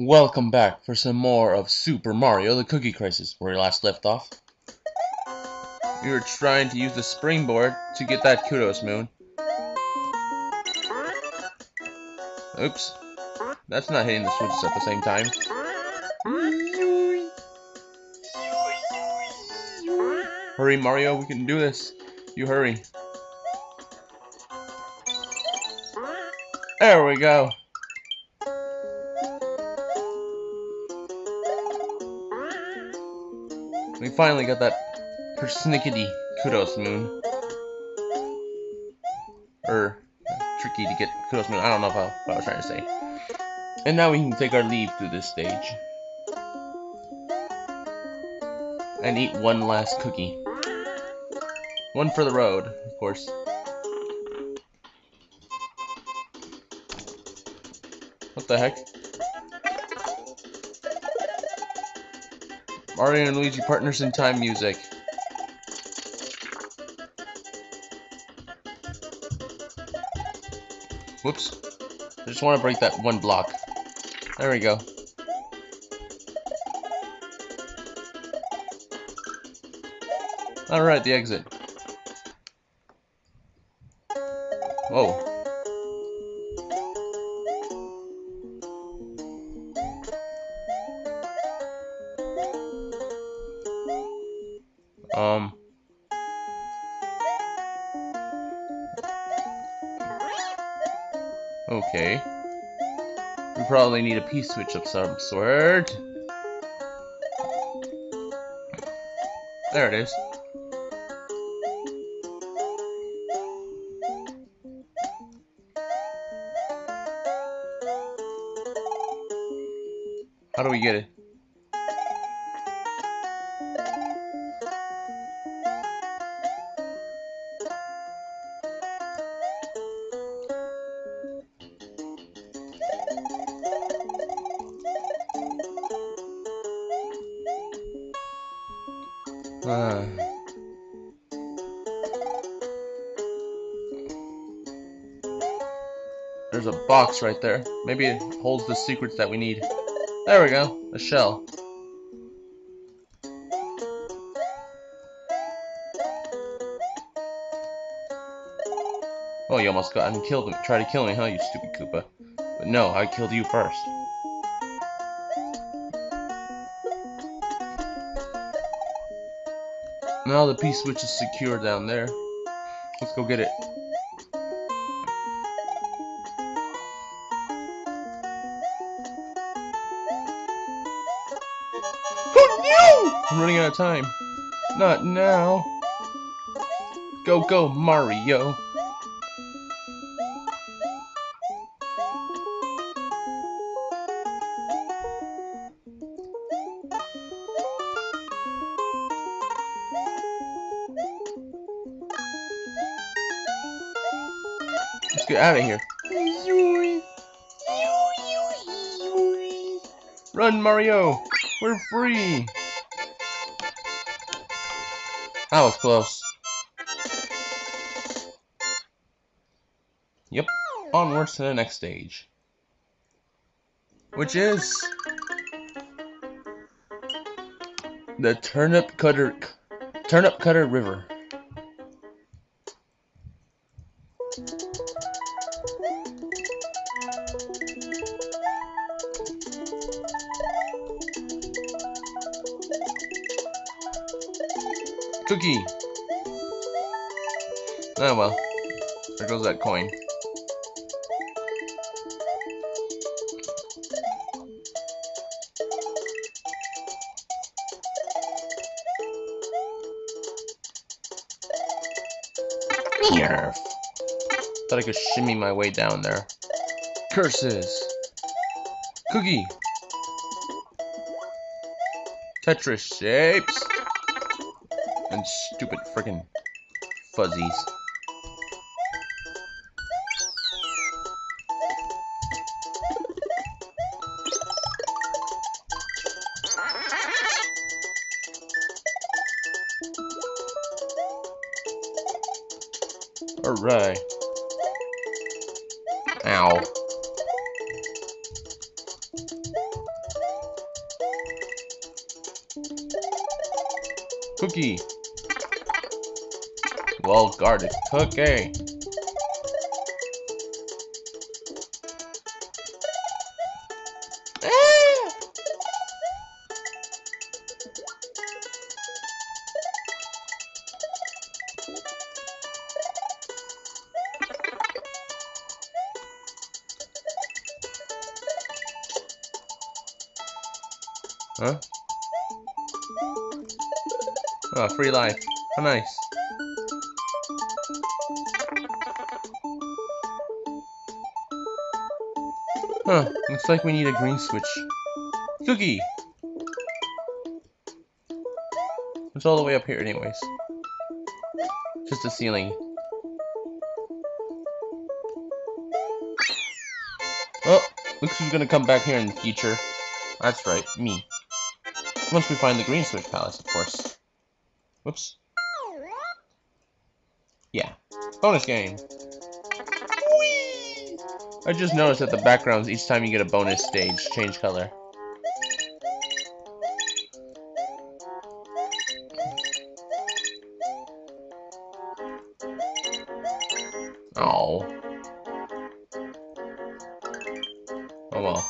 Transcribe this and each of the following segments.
Welcome back for some more of Super Mario the Cookie Crisis, where we last left off. We were trying to use the springboard to get that Kudos Moon. Oops. That's not hitting the switches at the same time. Hurry, Mario, we can do this. You hurry. There we go. We finally got that persnickety kudos moon. Or tricky to get kudos moon. I don't know how, what I was trying to say. And now we can take our leave through this stage. And eat one last cookie. One for the road, of course. What the heck? Mario and Luigi Partners in Time music. Whoops. I just want to break that one block. There we go. Alright, the exit. Whoa. Okay. We probably need a a P-switch of some sort. There it is. How do we get it? Uh. There's a box right there. Maybe it holds the secrets that we need. There we go. A shell. Oh, you almost got and killed him. Try to kill me, huh, you stupid Koopa? But no, I killed you first. Now the P-switch is secure down there. Let's go get it. Oh no! I'm running out of time. Not now. Go, go, Mario. Let's get out of here. Run, Mario! We're free! That was close. Yep. Onwards to the next stage. Which is... The Turnip Cutter... Turnip Cutter River. Cookie! Oh well. There goes that coin. Yarf. Thought I could shimmy my way down there. Curses! Cookie! Tetris shapes! and stupid frickin' fuzzies. Hooray. Ow. Cookie. Well guarded. Cookie. Ah! Huh? Oh, free life. How nice. Huh, looks like we need a green switch. Cookie! It's all the way up here anyways. Just the ceiling. Oh, looks who's gonna come back here in the future. That's right, me. Once we find the green switch palace, of course. Whoops. Yeah. Bonus game. I just noticed that the backgrounds, each time you get a bonus stage, change color. Oh. Oh well.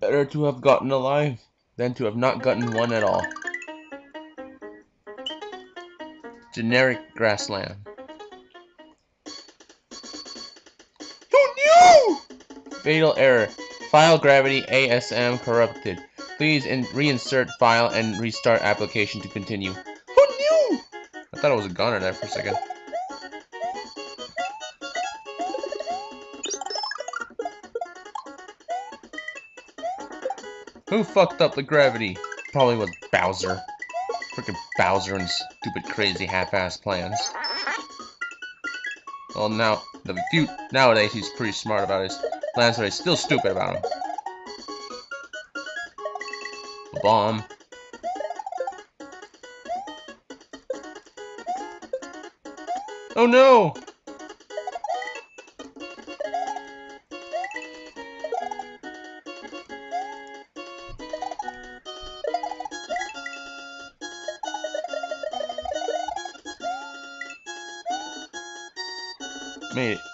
Better to have gotten alive than to have not gotten one at all. Generic grassland. Fatal error. File gravity ASM corrupted. Please in reinsert file and restart application to continue. Who knew? I thought it was a gunner there for a second. Who fucked up the gravity? Probably was Bowser. Freaking Bowser and stupid, crazy, half-ass plans. Well, now the few nowadays he's pretty smart about his he's still stupid about them. A bomb. Oh no! Made it.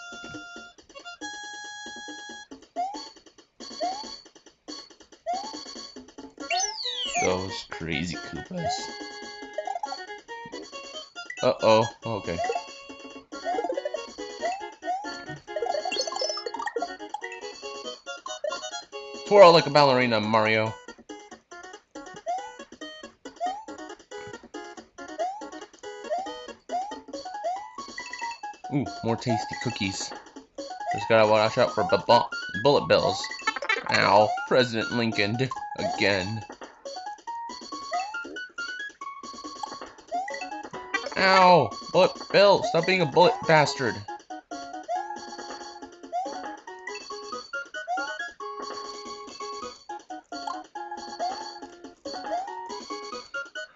Those crazy Koopas. Uh-oh. Okay. Twirl like a ballerina, Mario. Ooh, more tasty cookies. Just gotta watch out for bu bullet bills. Ow, President Lincoln again. Ow, bullet bill, stop being a bullet bastard.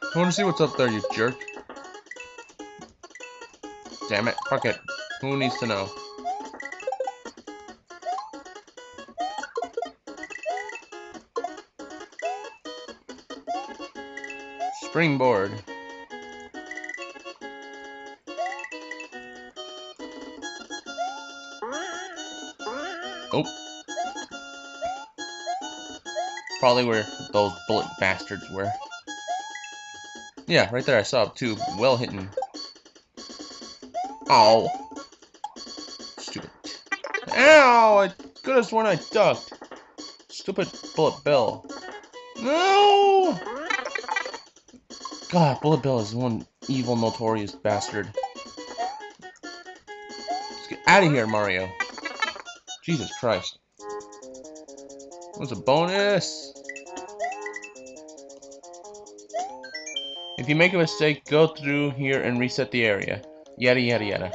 I wanna see what's up there, you jerk. Damn it, fuck it. Who needs to know? Springboard. Oh. Probably where those bullet bastards were. Yeah, right there I saw two well hitting. Ow. Stupid. Ow! I could have sworn I ducked. Stupid Bullet Bill. No! God, Bullet Bill is one evil, notorious bastard. Let's get out of here, Mario. Jesus Christ. What's a bonus? If you make a mistake, go through here and reset the area. Yada yada yada.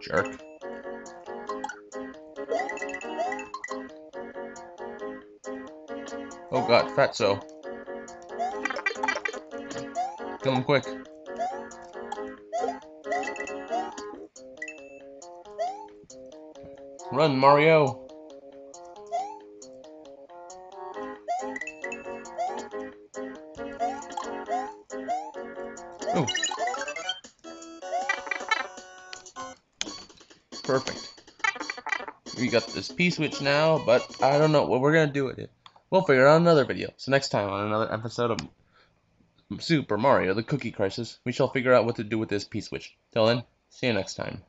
Jerk. Oh god, fatso. Kill him quick. Run, Mario! Ooh. Perfect. We got this P-Switch now, but I don't know what we're gonna do with it. We'll figure out another video. So next time on another episode of Super Mario, the Cookie Crisis, we shall figure out what to do with this P-switch. Till then, see you next time.